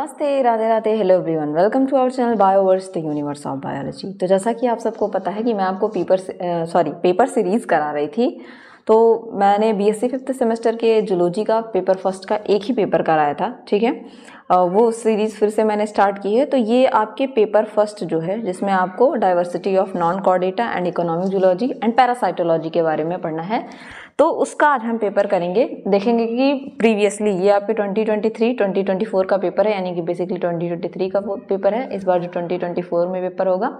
नमस्ते, Radhe Radhe hello everyone welcome to our channel Bioverse the universe of biology तो जैसा कि आप सबको पता है कि मैं आपको पेपर सॉरी पेपर सीरीज़ करा रही थी तो मैंने बीएससी फिफ्थ सेमेस्टर के जूलॉजी का पेपर फ़र्स्ट का एक ही पेपर कराया था, ठीक है? वो सीरीज़ फिर से मैंने स्टार्ट की है तो ये आपके पेपर फ़र्स्ट जो है, जिसमें आपको diversity of non chordata and economic zoology and parasitology के बारे में पढ़ना है। तो उसका आज हम पेपर करेंगे। देखेंगे कि प्रीवियसली ये आपके 2023 2024 का पेपर है, यानी कि बेसिकली 2023 का पेपर है। इस बार जो 2024 में पेपर होगा,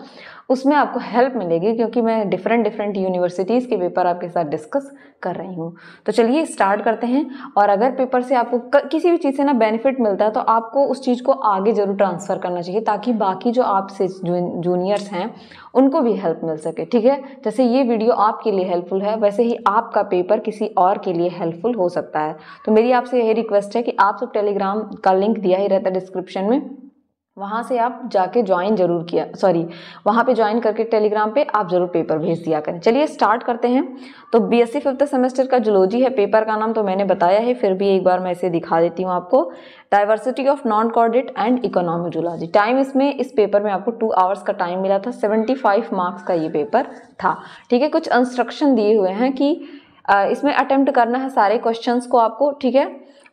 उसमें आपको हेल्प मिलेगी क्योंकि मैं डिफरेंट डिफरेंट यूनिवर्सिटीज़ के पेपर आपके साथ डिस्कस कर रही हूँ। तो चलिए स्टार्ट करते हैं। और अगर पेपर से आपको किसी भी चीज़ से ना बेनिफिट मिलता है तो आपको उस चीज़ को आगे ज़रूर ट्रांसफ़र करना चाहिए, ताकि बाकी जो आपसे जूनियर्स हैं उनको भी हेल्प मिल सके, ठीक है? जैसे ये वीडियो आपके लिए हेल्पफुल है, वैसे ही आपका पेपर किसी और के लिए हेल्पफुल हो सकता है। तो मेरी आपसे यही रिक्वेस्ट है कि आप सब टेलीग्राम का लिंक दिया ही रहता है डिस्क्रिप्शन में। वहाँ से आप जाके ज्वाइन ज़रूर किया सॉरी वहाँ पे ज्वाइन करके टेलीग्राम पे आप ज़रूर पेपर भेज दिया करें। चलिए स्टार्ट करते हैं। तो बीएससी फिफ्थ सेमेस्टर का जुलॉजी है पेपर का नाम तो मैंने बताया है, फिर भी एक बार मैं इसे दिखा देती हूँ आपको। Diversity of non chordate and economic zoology time इसमें, इस पेपर में आपको टू आवर्स का टाइम मिला था सेवेंटी मार्क्स का ये पेपर था। ठीक है, कुछ इंस्ट्रक्शन दिए हुए हैं कि इसमें अटेम्प्ट करना है सारे क्वेश्चन को आपको, ठीक है?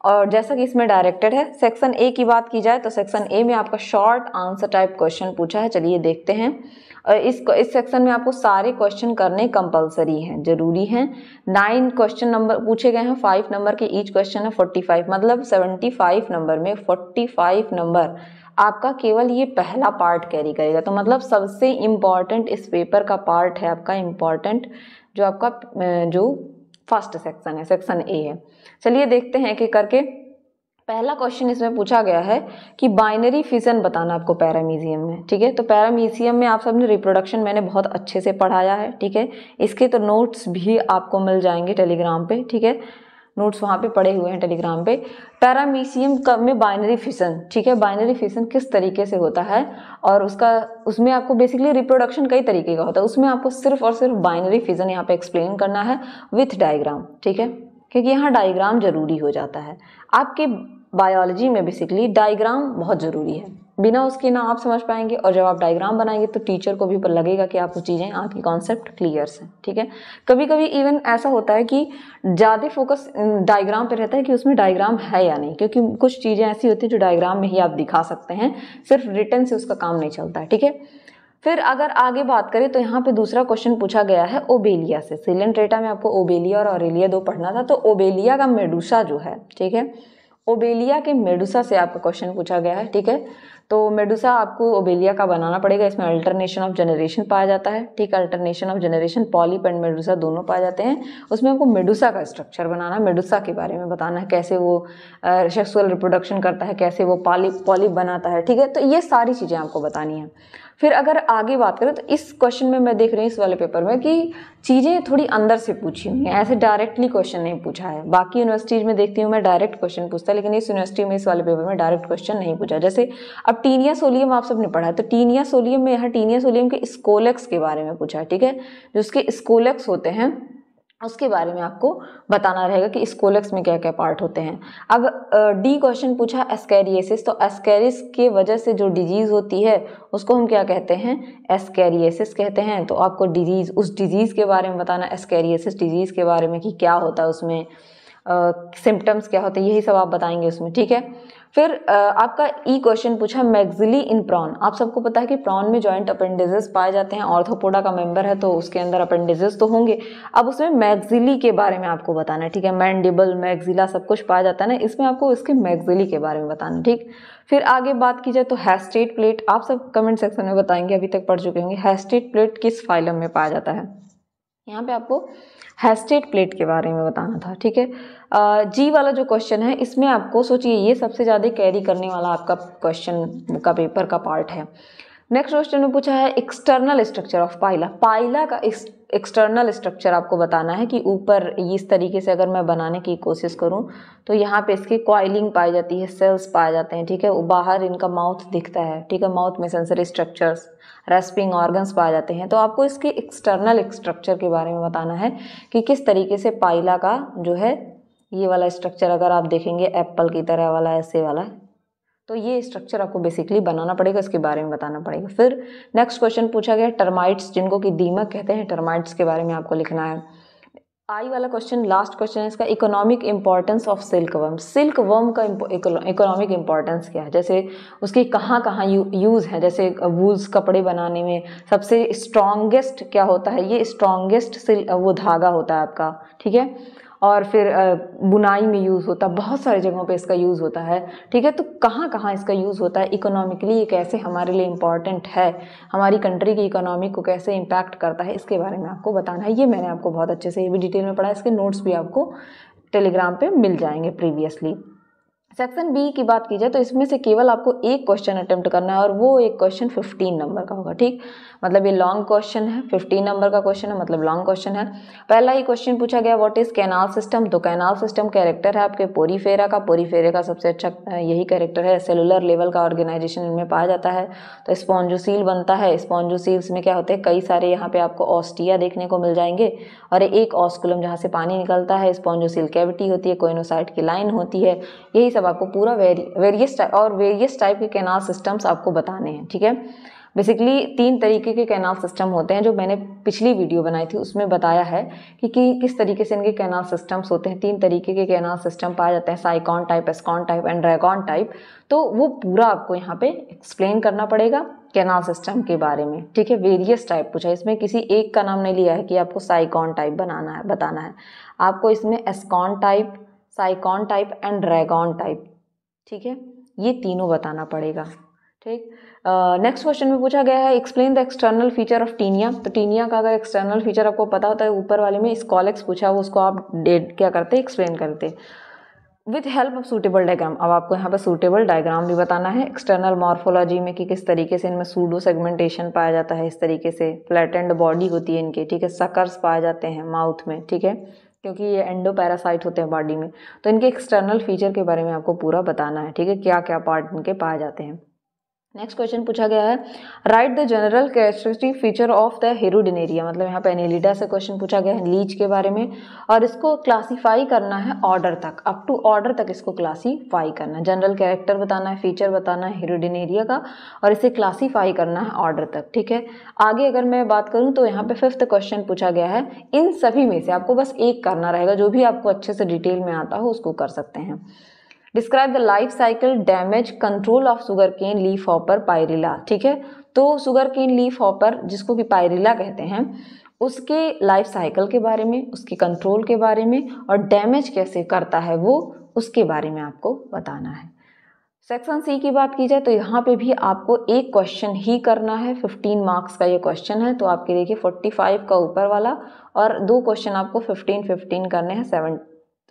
और जैसा कि इसमें डायरेक्टेड है सेक्शन ए की बात की जाए तो सेक्शन ए में आपका शॉर्ट आंसर टाइप क्वेश्चन पूछा है। चलिए देखते हैं। और इस इस सेक्शन में आपको सारे क्वेश्चन करने कंपलसरी हैं, ज़रूरी हैं। नाइन क्वेश्चन नंबर पूछे गए हैं फाइव नंबर के ईच क्वेश्चन है फोर्टी फाइव मतलब सेवेंटी फाइव नंबर में फोर्टी फाइव नंबर आपका केवल ये पहला पार्ट कैरी करेगा। तो मतलब सबसे इंपॉर्टेंट इस पेपर का पार्ट है आपका इंपॉर्टेंट जो आपका जो फ़र्स्ट सेक्शन है, सेक्शन ए है। चलिए देखते हैं कि करके। पहला क्वेश्चन इसमें पूछा गया है कि बाइनरी फिजन बताना आपको पैरामीजियम में, ठीक है? तो पैरामीजियम में आप सबने रिप्रोडक्शन मैंने बहुत अच्छे से पढ़ाया है, ठीक है? इसके तो नोट्स भी आपको मिल जाएँगे टेलीग्राम पे, ठीक है? नोट्स वहाँ पे पड़े हुए हैं टेलीग्राम पे। पैरामीशियम में बाइनरी फिशन ठीक है? बाइनरी फिशन किस तरीके से होता है? और उसका, उसमें आपको बेसिकली रिप्रोडक्शन कई तरीके का होता है। उसमें आपको सिर्फ़ और सिर्फ़ बाइनरी फिजन यहाँ पे एक्सप्लेन करना है विथ डायग्राम ठीक है? क्योंकि यहाँ डायग्राम ज़रूरी हो जाता है। आपके बायोलॉजी में बेसिकली डायग्राम बहुत ज़रूरी है। बिना उसके ना आप समझ पाएँगे और जब आप डायग्राम बनाएँगे तो टीचर को भी लगेगा कि आपको चीज़ें, आपकी कॉन्सेप्ट क्लियर हैं, ठीक है? कभी कभी इवन ऐसा होता है कि ज़्यादा फोकस डायग्राम पे रहता है कि उसमें डायग्राम है या नहीं, क्योंकि कुछ चीज़ें ऐसी होती हैं जो डायग्राम में ही आप दिखा सकते हैं, सिर्फ़ रिटर्न से उसका काम नहीं चलता है ठीक है? फिर अगर आगे बात करें तो यहाँ पे दूसरा क्वेश्चन पूछा गया है ओबेलिया से। सिलेंट रेटा में आपको ओबेलिया और ऑरेलिया दो पढ़ना था तो ओबेलिया का मेडूसा जो है, ठीक है? ओबेलिया के मेडुसा से आपका क्वेश्चन पूछा गया है, ठीक है? तो मेडुसा आपको ओबेलिया का बनाना पड़ेगा, इसमें अल्टरनेशन ऑफ़ जनरेशन पाया जाता है, ठीक? है alternation of generation polyp and medusa दोनों पाए जाते हैं। उसमें आपको मेडुसा का स्ट्रक्चर बनाना है, मेडुसा के बारे में बताना है, कैसे वो सेक्सुअल रिप्रोडक्शन करता है, कैसे वो पॉलिप पॉलिप बनाता है, ठीक है? तो ये सारी चीज़ें आपको बतानी है। फिर अगर आगे बात करें तो इस क्वेश्चन में मैं देख रही हूँ, इस वाले पेपर में कि चीज़ें थोड़ी अंदर से पूछी हुई हैं। ऐसे डायरेक्टली क्वेश्चन नहीं पूछा है। बाकी यूनिवर्सिटीज़ में देखती हूँ मैं डायरेक्ट क्वेश्चन पूछता लेकिन इस यूनिवर्सिटी में, इस वाले पेपर में डायरेक्ट क्वेश्चन नहीं पूछा। जैसे अब टीनिया सोलियम आप सबने पढ़ा है तो टीनिया सोलियम में यहाँ टीनिया सोलियम के स्कोलेक्स के बारे में पूछा ठीक है? जो उसके स्कोलेक्स होते हैं उसके बारे में आपको बताना रहेगा कि स्कोलेक्स में क्या क्या पार्ट होते हैं। अब डी क्वेश्चन पूछा एस्कैरियसिस तो एस्कैरिस के वजह से जो डिज़ीज़ होती है, उसको हम क्या कहते हैं? एस्कैरियसिस कहते हैं। तो आपको डिज़ीज़ उस डिज़ीज़ के बारे में बताना एस्कैरियसिस डिज़ीज़ के बारे में कि क्या होता है उसमें सिम्टम्स क्या होते हैं, यही सब आप बताएँगे उसमें, ठीक है? फिर आपका ई क्वेश्चन पूछा मैग्जिली इन प्रॉन आप सबको पता है कि प्रॉन में जॉइंट अपेंडिजेस पाए जाते हैं। ऑर्थोपोडा का मेंबर है तो उसके अंदर अपेंडिजेस तो होंगे। अब उसमें मैग्जिली के बारे में आपको बताना है, ठीक है? मैंडिबल मैग्जिला सब कुछ पाया जाता है ना? इसमें आपको इसके मैग्जिली के बारे में बताना है, ठीक? फिर आगे बात की जाए तो हैस्टेट प्लेट आप सब कमेंट सेक्शन में बताएँगे, अभी तक पढ़ चुके होंगे। हैस्टेट प्लेट किस फाइलम में पाया जाता है? यहाँ पे आपको हैस्टेट प्लेट के बारे में बताना था, ठीक है? जी वाला जो क्वेश्चन है, इसमें आपको सोचिए, ये सबसे ज़्यादा कैरी करने वाला आपका क्वेश्चन का पेपर का पार्ट है। नेक्स्ट क्वेश्चन में पूछा है external structure of Pila Pila का एक्सटर्नल स्ट्रक्चर आपको बताना है कि ऊपर इस तरीके से अगर मैं बनाने की कोशिश करूँ तो यहाँ पे इसकी कॉइलिंग पाई जाती है सेल्स पाए जाते हैं, ठीक है? बाहर इनका माउथ दिखता है, ठीक है? माउथ में सेंसरी स्ट्रक्चर्स रेस्पिंग ऑर्गन्स पाए जाते हैं। तो आपको इसके एक्सटर्नल स्ट्रक्चर के बारे में बताना है कि किस तरीके से पाइला का जो है, ये वाला स्ट्रक्चर अगर आप देखेंगे एप्पल की तरह वाला, ऐसे वाला तो ये स्ट्रक्चर आपको बेसिकली बनाना पड़ेगा, इसके बारे में बताना पड़ेगा। फिर नेक्स्ट क्वेश्चन पूछा गया टर्माइट्स जिनको कि दीमक कहते हैं टर्माइट्स के बारे में आपको लिखना है। आई वाला क्वेश्चन लास्ट क्वेश्चन है, इसका economic importance of silkworm silkworm का इकोनॉमिक इंपॉर्टेंस क्या है? जैसे उसकी कहाँ कहाँ यूज़ है, जैसे वूल्स कपड़े बनाने में सबसे स्ट्रॉन्गेस्ट क्या होता है? ये स्ट्रॉन्गेस्ट सिल वो धागा होता है आपका, ठीक है? और फिर बुनाई में यूज़ होता है बहुत सारी जगहों पे इसका यूज़ होता है। ठीक है? तो कहाँ कहाँ इसका यूज़ होता है? इकोनॉमिकली ये कैसे हमारे लिए इंपॉर्टेंट है? हमारी कंट्री की इकोनॉमी को कैसे इम्पैक्ट करता है? इसके बारे में आपको बताना है। ये मैंने आपको बहुत अच्छे से, ये भी डिटेल में पढ़ा इसके नोट्स भी आपको टेलीग्राम पर मिल जाएँगे प्रीवियसली सेक्शन बी की बात की जाए तो इसमें से केवल आपको एक क्वेश्चन अटेम्प्ट करना है और वो एक क्वेश्चन फिफ्टीन नंबर का होगा। ठीक? मतलब ये लॉन्ग क्वेश्चन है फिफ्टीन नंबर का क्वेश्चन है मतलब लॉन्ग क्वेश्चन है। पहला ही क्वेश्चन पूछा गया व्हाट इज़ कैनाल सिस्टम तो कैनाल सिस्टम कैरेक्टर है आपके पोरीफेरा का। पोरीफेरा का सबसे अच्छा यही कैरेक्टर है सेलुलर लेवल का ऑर्गेनाइजेशन इनमें पाया जाता है। तो स्पॉन्जोसील बनता है। स्पॉन्जोसील्स में क्या होते हैं, कई सारे यहाँ पे आपको ऑस्टिया देखने को मिल जाएँगे। और एक ऑस्कुलम जहाँ से पानी निकलता है स्पॉन्जोसील कैविटी होती है कोइनोसाइट की लाइन होती है। यही सब आपको पूरा वेरी वेरियस और वेरियस टाइप के कैनाल सिस्टम्स आपको बताने हैं, ठीक है? बेसिकली तीन तरीके के कैनाल सिस्टम होते हैं जो मैंने पिछली वीडियो बनाई थी उसमें बताया है कि, कि किस तरीके से इनके कैनाल सिस्टम्स होते हैं। तीन तरीके के कैनाल सिस्टम पाए जाते हैं sycon type ascon type and rhagon type तो वो पूरा आपको यहाँ पे एक्सप्लेन करना पड़ेगा कैनाल सिस्टम के बारे में। ठीक है वेरियस टाइप पूछा इसमें किसी एक का नाम नहीं लिया है कि आपको साइकॉन टाइप बनाना है बताना है। आपको इसमें ascon type sycon type and rhagon type ठीक है ये तीनों बताना पड़ेगा। ठीक? नेक्स्ट क्वेश्चन में पूछा गया है explain the external feature of taenia तो टीनिया का अगर एक्सटर्नल फीचर आपको पता होता है, ऊपर वाले में स्कॉलेक्स पूछा, वो उसको आप डेट क्या करते एक्सप्लेन करते with help of suitable diagram अब आपको यहाँ पर सूटेबल डायग्राम भी बताना है एक्सटर्नल मॉर्फोलॉजी में कि किस तरीके से इनमें सूडो सेगमेंटेशन पाया जाता है, इस तरीके से फ्लैटेंड बॉडी होती है इनके, ठीक है? सकर्स पाए जाते हैं माउथ में, ठीक है? क्योंकि ये एंडो पैरासाइट होते हैं बॉडी में। तो इनके एक्सटर्नल फीचर के बारे में आपको पूरा बताना है, ठीक है? क्या क्या पार्ट इनके पाए जाते हैं। नेक्स्ट क्वेश्चन पूछा गया है। Write the general characteristic feature of the hirudinaria मतलब यहाँ पे एनेलिडा से क्वेश्चन पूछा गया है लीच के बारे में। और इसको क्लासीफाई करना है ऑर्डर तक। अप टू ऑर्डर तक इसको क्लासीफाई करना है। जनरल कैरेक्टर बताना है फीचर बताना है हेरोडिनेरिया का। और इसे क्लासीफाई करना है ऑर्डर तक, ठीक है? आगे अगर मैं बात करूँ तो यहाँ पे फिफ्थ क्वेश्चन पूछा गया है। इन सभी में से आपको बस एक करना रहेगा। जो भी आपको अच्छे से डिटेल में आता हो उसको कर सकते हैं। Describe the life cycle damage control of sugarcane leafhopper pyrilla ठीक है? तो सुगर केन लीफ हॉपर जिसको कि पायरिला कहते हैं, उसके लाइफ साइकिल के बारे में, उसके कंट्रोल के बारे में और डैमेज कैसे करता है वो, उसके बारे में आपको बताना है। सेक्शन सी की बात की जाए तो यहाँ पे भी आपको एक क्वेश्चन ही करना है 15 मार्क्स का ये क्वेश्चन है तो आपके देखिए 45 का ऊपर वाला और दो क्वेश्चन आपको 15 15 करने हैं सेवन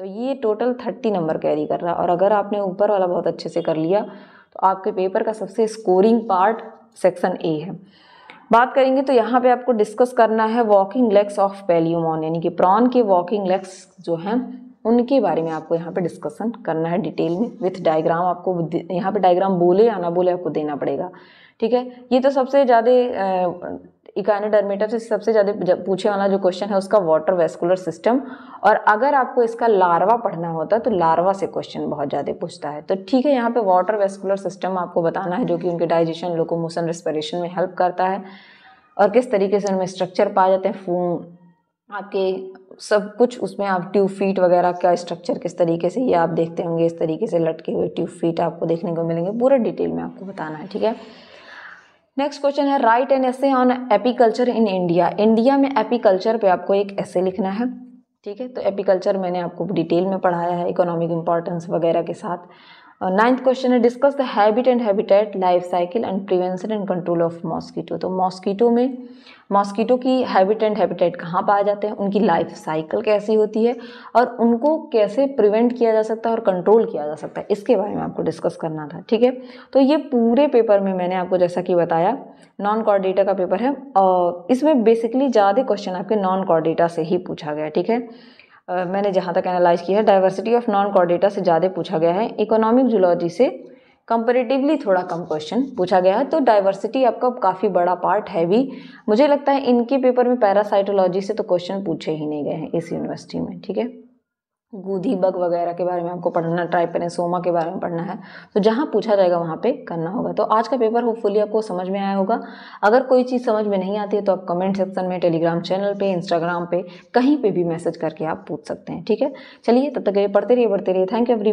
तो ये टोटल थर्टी नंबर कैरी कर रहा है। और अगर आपने ऊपर वाला बहुत अच्छे से कर लिया तो आपके पेपर का सबसे स्कोरिंग पार्ट सेक्शन ए है। बात करेंगे तो यहाँ पे आपको डिस्कस करना है वॉकिंग लेग्स ऑफ़ पेलियोमॉन यानी कि प्रॉन के वॉकिंग लेग्स जो हैं, उनके बारे में आपको यहाँ पे डिस्कशन करना है डिटेल में। विथ डायग्राम आपको यहाँ पे डायग्राम बोले या ना बोले आपको देना पड़ेगा। ठीक है? ये तो सबसे ज़्यादा इकानोडर्मेटर से सबसे ज़्यादा पूछे वाला जो क्वेश्चन है, उसका वाटर वेस्कुलर सिस्टम और अगर आपको इसका लार्वा पढ़ना होता है तो लार्वा से क्वेश्चन बहुत ज़्यादा पूछता है। तो ठीक है, यहाँ पे वाटर वेस्कुलर सिस्टम आपको बताना है, जो कि उनके डाइजेशन लोकोमोशन रेस्पिरेशन में हेल्प करता है। और किस तरीके से उनमें स्ट्रक्चर पाए जाते हैं फून आपके सब कुछ उसमें आप ट्यूब फीट वगैरह का स्ट्रक्चर किस तरीके से, ये आप देखते होंगे, इस तरीके से लटके हुए ट्यूब फीट आपको देखने को मिलेंगे। पूरा डिटेल में आपको बताना है, ठीक है? नेक्स्ट क्वेश्चन है write an essay on apiculture in India India में एपीकल्चर पे आपको एक ऐसे लिखना है, ठीक है? तो एपीकल्चर मैंने आपको डिटेल में पढ़ाया है इकोनॉमिक इंपॉर्टेंस वगैरह के साथ। नाइन्थ क्वेश्चन है discuss the habit and habitat life cycle and prevention and control of mosquito तो मॉस्कीटो में मॉस्कीटो की हैबिट एंड हैबिटेट कहाँ पाए जाते हैं? उनकी लाइफ साइकिल कैसी होती है? और उनको कैसे प्रिवेंट किया जा सकता है और कंट्रोल किया जा सकता है? इसके बारे में आपको डिस्कस करना था, ठीक है? तो ये पूरे पेपर में मैंने आपको जैसा कि बताया नॉन कॉर्डेटा का पेपर है, और इसमें बेसिकली ज़्यादा क्वेश्चन आपके नॉन कॉर्डेटा से ही पूछा गया, ठीक है? मैंने जहाँ तक एनालाइज किया है डाइवर्सिटी ऑफ़ नॉन कॉर्डेटा से ज़्यादा पूछा गया है। इकोनॉमिक जूलॉजी से कंपेरेटिवली थोड़ा कम क्वेश्चन पूछा गया है। तो डाइवर्सिटी आपका काफ़ी बड़ा पार्ट है भी। मुझे लगता है इनके पेपर में पैरासाइटोलॉजी से तो क्वेश्चन पूछे ही नहीं गए हैं इस यूनिवर्सिटी में, ठीक है? गूधी बग वगैरह के बारे में आपको पढ़ना ट्राई करें सोमा के बारे में पढ़ना है। तो जहाँ पूछा जाएगा वहाँ पे करना होगा। तो आज का पेपर होपफुली आपको समझ में आया होगा। अगर कोई चीज़ समझ में नहीं आती है तो आप कमेंट सेक्शन में टेलीग्राम चैनल पे इंस्टाग्राम पे, कहीं पे भी मैसेज करके आप पूछ सकते हैं, ठीक है? चलिए, तब तक ये पढ़ते रहिए पढ़ते रहिए। Thank you every